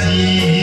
dia.